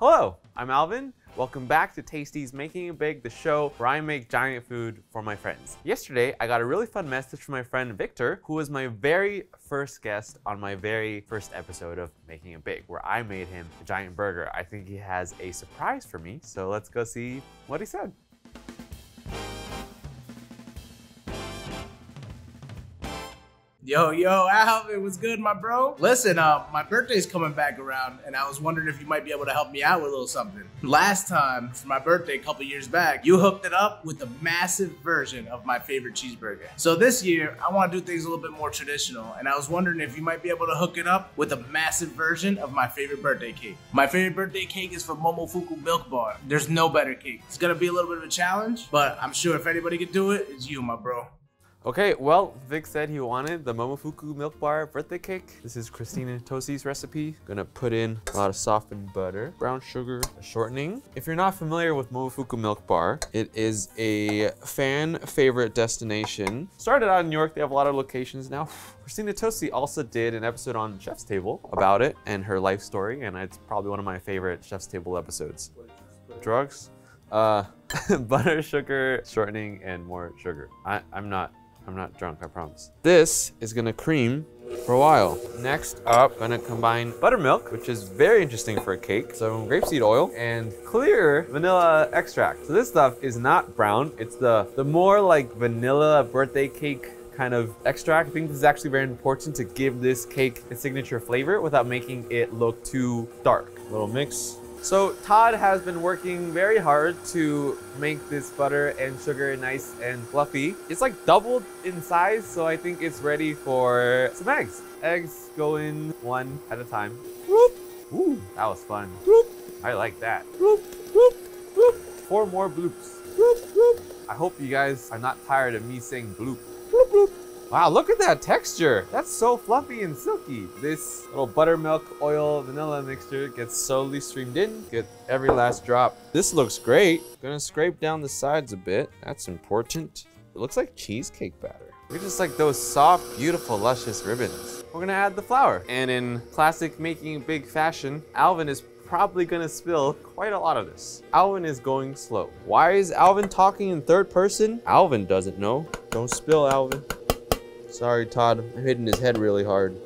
Hello, I'm Alvin. Welcome back to Tasty's Making It Big, the show where I make giant food for my friends. Yesterday, I got a really fun message from my friend Victor, who was my very first guest on my very first episode of Making It Big, where I made him a giant burger. I think he has a surprise for me, so let's go see what he said. Yo, yo, Alvin, what's good, my bro? Listen, uh, my birthday's coming back around, and I was wondering if you might be able to help me out with a little something. Last time, for my birthday a couple years back, you hooked it up with a massive version of my favorite cheeseburger. So this year, I want to do things a little bit more traditional, and I was wondering if you might be able to hook it up with a massive version of my favorite birthday cake. My favorite birthday cake is from Momofuku Milk Bar. There's no better cake. It's gonna be a little bit of a challenge, but I'm sure if anybody could do it, it's you, my bro. Okay, well, Vic said he wanted the Momofuku Milk Bar birthday cake. This is Christina Tosi's recipe. Gonna put in a lot of softened butter, brown sugar, shortening. If you're not familiar with Momofuku Milk Bar, it is a fan favorite destination. Started out in New York, they have a lot of locations now. Christina Tosi also did an episode on Chef's Table about it and her life story, and it's probably one of my favorite Chef's Table episodes. Drugs? Uh, butter, sugar, shortening, and more sugar. I, I'm not I'm not drunk, I promise. This is gonna cream for a while. Next up, gonna combine buttermilk, which is very interesting for a cake. So grapeseed oil and clear vanilla extract. So this stuff is not brown. It's the, the more like vanilla birthday cake kind of extract. I think this is actually very important to give this cake a signature flavor without making it look too dark. Little mix so Todd has been working very hard to make this butter and sugar nice and fluffy. It's like doubled in size, so I think it's ready for some eggs. Eggs go in one at a time. Ooh, that was fun. I like that. Four more bloops. I hope you guys are not tired of me saying bloop. Wow, look at that texture. That's so fluffy and silky. This little buttermilk oil vanilla mixture gets slowly streamed in. Get every last drop. This looks great. Gonna scrape down the sides a bit. That's important. It looks like cheesecake batter. We're just like those soft, beautiful, luscious ribbons. We're gonna add the flour. And in classic making big fashion, Alvin is probably gonna spill quite a lot of this. Alvin is going slow. Why is Alvin talking in third person? Alvin doesn't know. Don't spill, Alvin. Sorry, Todd. I'm hitting his head really hard.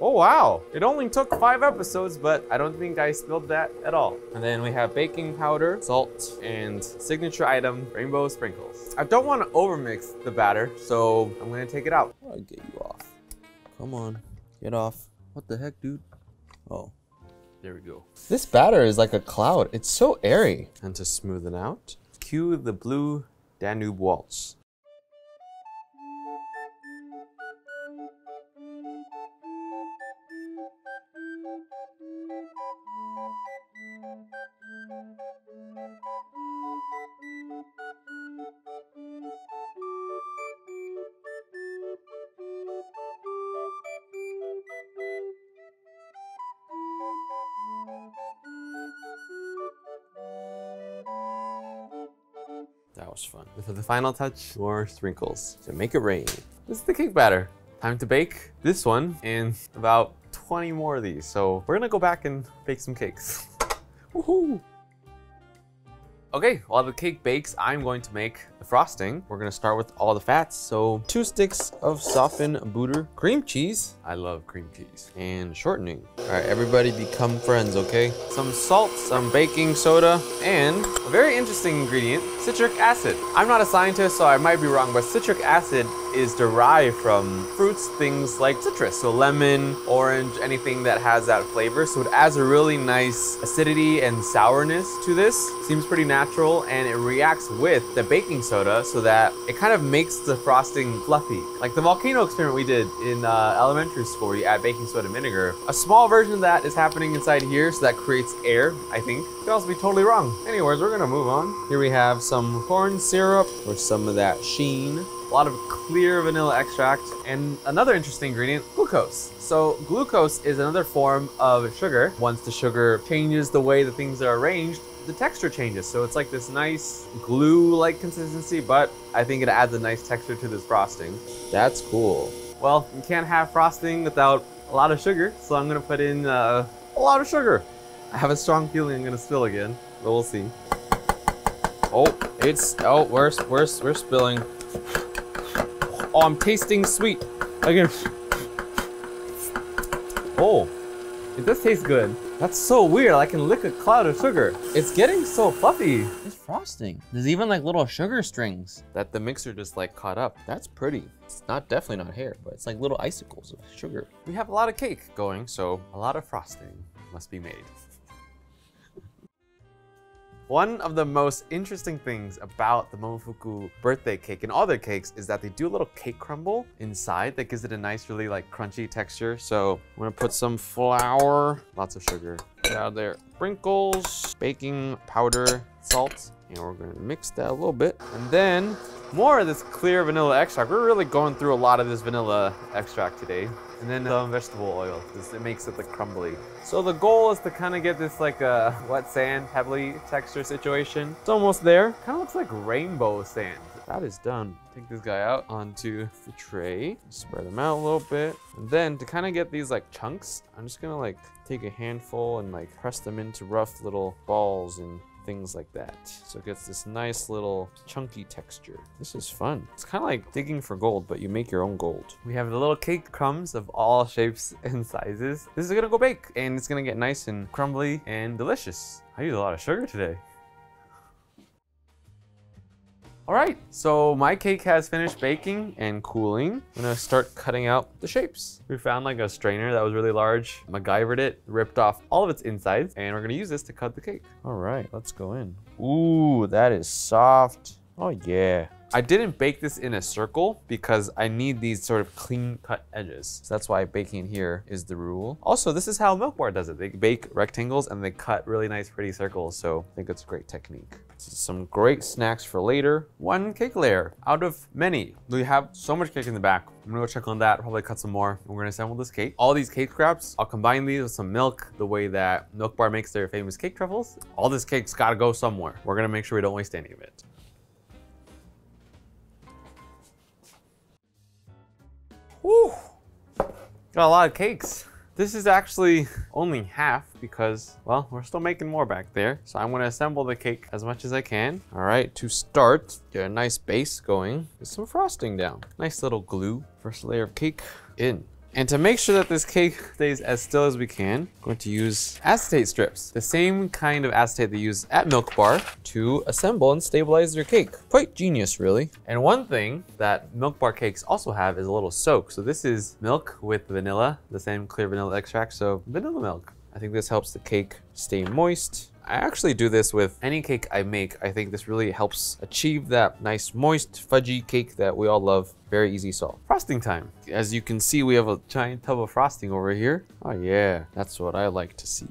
Oh, wow. It only took five episodes, but I don't think I spilled that at all. And then we have baking powder, salt, and signature item, rainbow sprinkles. I don't want to overmix the batter, so I'm going to take it out. I'll get you off. Come on. Get off. What the heck, dude? Oh. There we go. This batter is like a cloud. It's so airy. And to smooth it out, cue the blue Danube waltz. Fun. For the final touch, more sprinkles to make it rain. This is the cake batter. Time to bake this one and about 20 more of these. So we're gonna go back and bake some cakes. Woohoo! Okay, while the cake bakes, I'm going to make the frosting. We're gonna start with all the fats. So two sticks of softened butter, cream cheese. I love cream cheese. And shortening. All right, everybody become friends, okay? Some salt, some baking soda, and a very interesting ingredient, citric acid. I'm not a scientist, so I might be wrong, but citric acid is derived from fruits, things like citrus. So lemon, orange, anything that has that flavor. So it adds a really nice acidity and sourness to this. Seems pretty natural and it reacts with the baking soda so that it kind of makes the frosting fluffy. Like the volcano experiment we did in uh, elementary school you add baking soda vinegar. A small version of that is happening inside here so that creates air, I think. Could also be totally wrong. Anyways, we're gonna move on. Here we have some corn syrup with some of that sheen lot of clear vanilla extract, and another interesting ingredient, glucose. So glucose is another form of sugar. Once the sugar changes the way the things are arranged, the texture changes. So it's like this nice glue-like consistency, but I think it adds a nice texture to this frosting. That's cool. Well, you can't have frosting without a lot of sugar, so I'm gonna put in uh, a lot of sugar. I have a strong feeling I'm gonna spill again, but we'll see. Oh, it's oh, we're we're we're spilling. Oh, I'm tasting sweet. Again. Oh, it does taste good. That's so weird. I can lick a cloud of sugar. It's getting so fluffy. It's frosting. There's even like little sugar strings. That the mixer just like caught up. That's pretty. It's not definitely not hair, but it's like little icicles of sugar. We have a lot of cake going, so a lot of frosting must be made. One of the most interesting things about the Momofuku birthday cake and all their cakes is that they do a little cake crumble inside that gives it a nice, really like crunchy texture. So I'm gonna put some flour, lots of sugar, get out there, sprinkles, baking powder, salt, and we're gonna mix that a little bit. And then more of this clear vanilla extract. We're really going through a lot of this vanilla extract today. And then some vegetable oil, because it makes it look crumbly. So the goal is to kind of get this like uh, a wet sand, pebbly texture situation. It's almost there. Kind of looks like rainbow sand. That is done. Take this guy out onto the tray. Spread them out a little bit. And then to kind of get these like chunks, I'm just gonna like take a handful and like press them into rough little balls and things like that. So it gets this nice little chunky texture. This is fun. It's kind of like digging for gold, but you make your own gold. We have the little cake crumbs of all shapes and sizes. This is gonna go bake and it's gonna get nice and crumbly and delicious. I use a lot of sugar today. All right, so my cake has finished baking and cooling. I'm gonna start cutting out the shapes. We found like a strainer that was really large, MacGyvered it, ripped off all of its insides, and we're gonna use this to cut the cake. All right, let's go in. Ooh, that is soft. Oh yeah. I didn't bake this in a circle because I need these sort of clean cut edges. So that's why baking here is the rule. Also, this is how Milk Bar does it. They bake rectangles and they cut really nice pretty circles. So I think it's a great technique. Some great snacks for later. One cake layer out of many. We have so much cake in the back. I'm gonna go check on that, probably cut some more. We're gonna assemble this cake. All these cake scraps, I'll combine these with some milk, the way that Milk Bar makes their famous cake truffles. All this cake's gotta go somewhere. We're gonna make sure we don't waste any of it. Got a lot of cakes. This is actually only half because, well, we're still making more back there. So I'm gonna assemble the cake as much as I can. All right, to start, get a nice base going. Get some frosting down. Nice little glue. First layer of cake in. And to make sure that this cake stays as still as we can, I'm going to use acetate strips. The same kind of acetate they use at Milk Bar to assemble and stabilize their cake. Quite genius, really. And one thing that Milk Bar cakes also have is a little soak. So this is milk with vanilla, the same clear vanilla extract, so vanilla milk. I think this helps the cake stay moist I actually do this with any cake I make. I think this really helps achieve that nice moist fudgy cake that we all love. Very easy solve. Frosting time. As you can see, we have a giant tub of frosting over here. Oh yeah, that's what I like to see.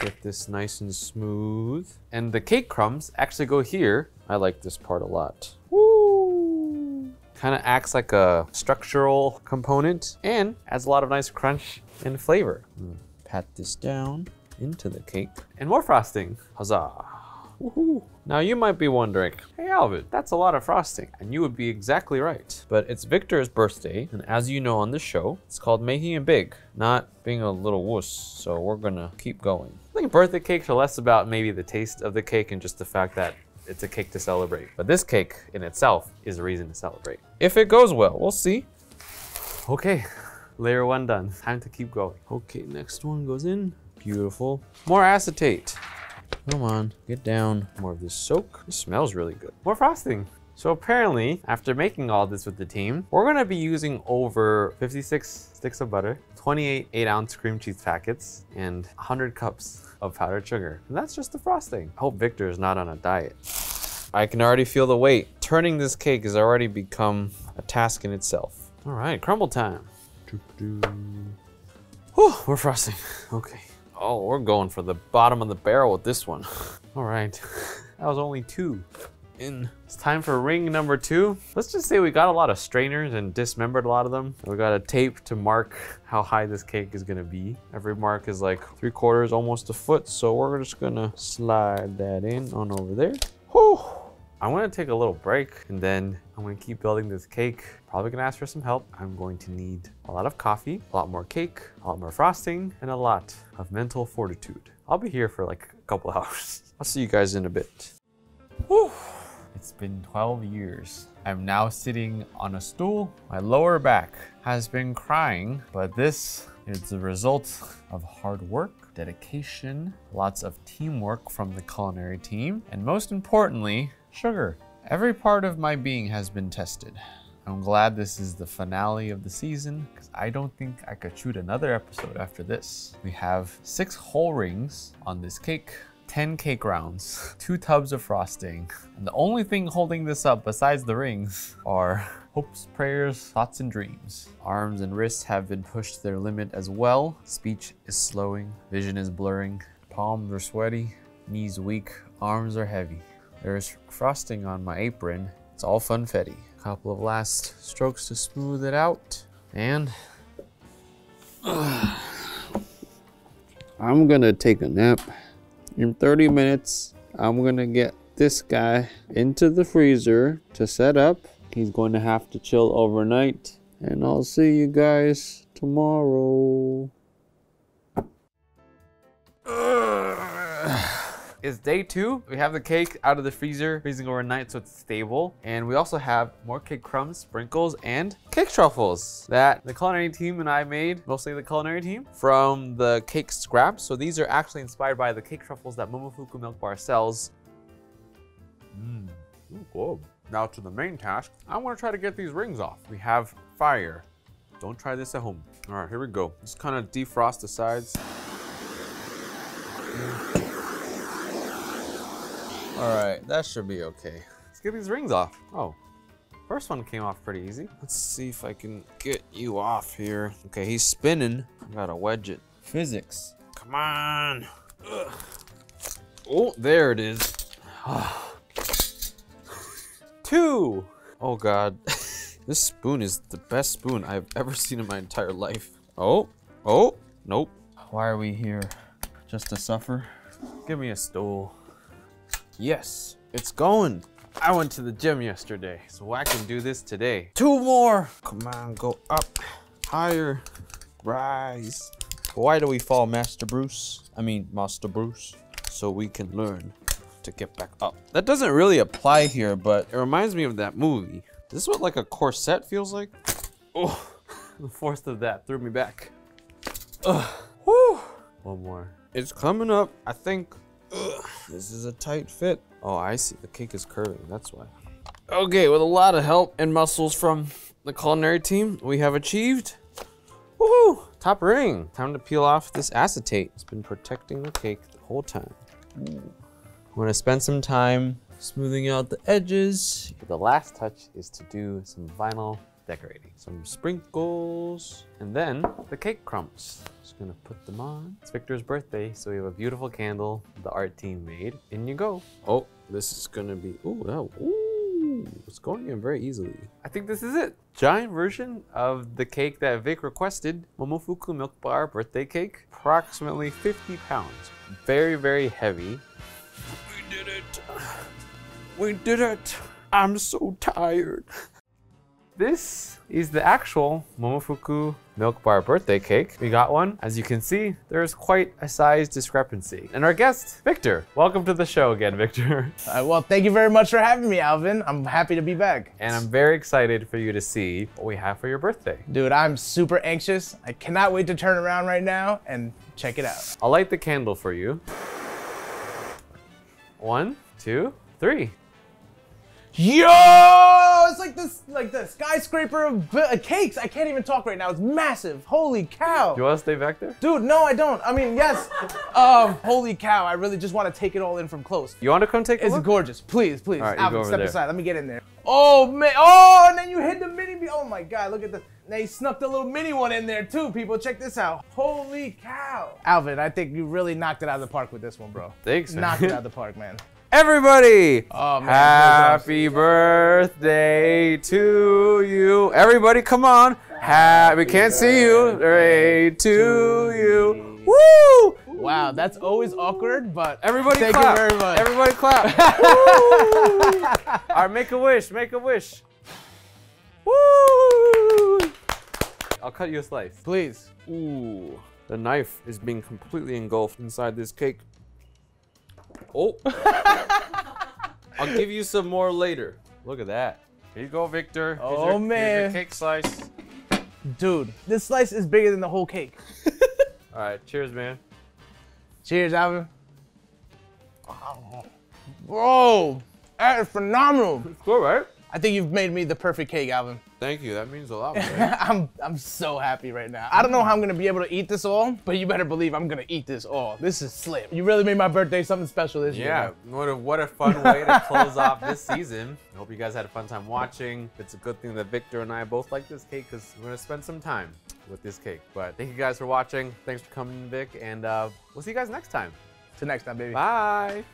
Get this nice and smooth. And the cake crumbs actually go here. I like this part a lot. Woo! Kind of acts like a structural component and adds a lot of nice crunch and flavor. Mm. Pat this down into the cake. And more frosting. Huzzah. Woohoo. Now you might be wondering, hey Alvin, that's a lot of frosting. And you would be exactly right. But it's Victor's birthday, and as you know on the show, it's called making it big, not being a little wuss. So we're gonna keep going. I think birthday cakes are less about maybe the taste of the cake and just the fact that it's a cake to celebrate. But this cake in itself is a reason to celebrate. If it goes well, we'll see. Okay, layer one done. Time to keep going. Okay, next one goes in. Beautiful. More acetate. Come on, get down. More of this soak. It smells really good. More frosting. So apparently, after making all this with the team, we're gonna be using over 56 sticks of butter, 28 8 ounce cream cheese packets, and 100 cups of powdered sugar. And that's just the frosting. I hope Victor is not on a diet. I can already feel the weight. Turning this cake has already become a task in itself. All right, crumble time. Whew, we're frosting. Okay. Oh, we're going for the bottom of the barrel with this one. All right, that was only two in. It's time for ring number two. Let's just say we got a lot of strainers and dismembered a lot of them. We got a tape to mark how high this cake is gonna be. Every mark is like three quarters, almost a foot. So we're just gonna slide that in on over there. Whew. I'm gonna take a little break and then I'm gonna keep building this cake. Probably gonna ask for some help. I'm going to need a lot of coffee, a lot more cake, a lot more frosting, and a lot of mental fortitude. I'll be here for like a couple hours. I'll see you guys in a bit. Whew. It's been 12 years. I'm now sitting on a stool. My lower back has been crying, but this is the result of hard work, dedication, lots of teamwork from the culinary team, and most importantly, sugar. Every part of my being has been tested. I'm glad this is the finale of the season because I don't think I could shoot another episode after this. We have six whole rings on this cake, 10 cake rounds, two tubs of frosting, and the only thing holding this up besides the rings are hopes, prayers, thoughts, and dreams. Arms and wrists have been pushed to their limit as well. Speech is slowing, vision is blurring, palms are sweaty, knees weak, arms are heavy. There's frosting on my apron. It's all funfetti. A couple of last strokes to smooth it out. And I'm gonna take a nap. In 30 minutes, I'm gonna get this guy into the freezer to set up. He's going to have to chill overnight. And I'll see you guys tomorrow. It's day two. We have the cake out of the freezer, freezing overnight so it's stable. And we also have more cake crumbs, sprinkles, and cake truffles that the culinary team and I made, mostly the culinary team, from the cake scraps. So these are actually inspired by the cake truffles that Momofuku Milk Bar sells. Mmm, good. Now to the main task. I want to try to get these rings off. We have fire. Don't try this at home. All right, here we go. Just kind of defrost the sides. All right, that should be okay. Let's get these rings off. Oh, first one came off pretty easy. Let's see if I can get you off here. Okay, he's spinning. I gotta wedge it. Physics. Come on. Ugh. Oh, there it is. Two. Oh God. this spoon is the best spoon I've ever seen in my entire life. Oh, oh, nope. Why are we here? Just to suffer? Give me a stool. Yes, it's going. I went to the gym yesterday, so I can do this today. Two more. Come on, go up, higher, rise. Why do we fall, Master Bruce? I mean, Master Bruce. So we can learn to get back up. That doesn't really apply here, but it reminds me of that movie. This is what like a corset feels like. Oh, the force of that threw me back. Ugh. Whew. One more. It's coming up, I think. Ugh, this is a tight fit. Oh, I see. The cake is curving. That's why. Okay, with a lot of help and muscles from the culinary team, we have achieved. Woohoo! Top ring. Time to peel off this acetate. It's been protecting the cake the whole time. I'm gonna spend some time smoothing out the edges. The last touch is to do some vinyl decorating. Some sprinkles, and then the cake crumbs. Just gonna put them on. It's Victor's birthday, so we have a beautiful candle the art team made. In you go. Oh, this is gonna be, ooh, that, ooh, it's going in very easily. I think this is it. Giant version of the cake that Vic requested, Momofuku Milk Bar birthday cake. Approximately 50 pounds. Very, very heavy. We did it. We did it. I'm so tired. This is the actual Momofuku Milk Bar birthday cake. We got one. As you can see, there's quite a size discrepancy. And our guest, Victor. Welcome to the show again, Victor. Uh, well, thank you very much for having me, Alvin. I'm happy to be back. And I'm very excited for you to see what we have for your birthday. Dude, I'm super anxious. I cannot wait to turn around right now and check it out. I'll light the candle for you. One, two, three. Yo, it's like this, like the skyscraper of uh, cakes. I can't even talk right now. It's massive. Holy cow. You want to stay back there? Dude, no, I don't. I mean, yes. Um, holy cow. I really just want to take it all in from close. You want to come take a It's look? gorgeous. Please, please. All right, you go Alvin, step there. aside. Let me get in there. Oh man. Oh, and then you hit the mini. Oh my god, look at this. They snuck the little mini one in there too, people. Check this out. Holy cow. Alvin, I think you really knocked it out of the park with this one, bro. Thanks, man. Knocked it out of the park, man. Everybody! Oh, man. Happy birthday to you. Everybody, come on. Ha- we can't see you. Birthday to you. Woo! Wow, that's always awkward, but Everybody thank clap. you very much. Everybody clap. All right, make a wish. Make a wish. Woo! I'll cut you a slice. Please. Ooh, the knife is being completely engulfed inside this cake. Oh. I'll give you some more later. Look at that. Here you go, Victor. Here's Oh, your, Here's man. your cake slice. Dude, this slice is bigger than the whole cake. All right, cheers, man. Cheers, Alvin. Bro, that is phenomenal. It's good, right? I think you've made me the perfect cake, Alvin. Thank you. That means a lot. I'm I'm so happy right now. I don't know how I'm gonna be able to eat this all, but you better believe I'm gonna eat this all. This is slim. You really made my birthday something special this year. Yeah, what a, what a fun way to close off this season. I hope you guys had a fun time watching. It's a good thing that Victor and I both like this cake because we're going to spend some time with this cake. But thank you guys for watching. Thanks for coming, Vic, and uh, we'll see you guys next time. Till next time, baby. Bye.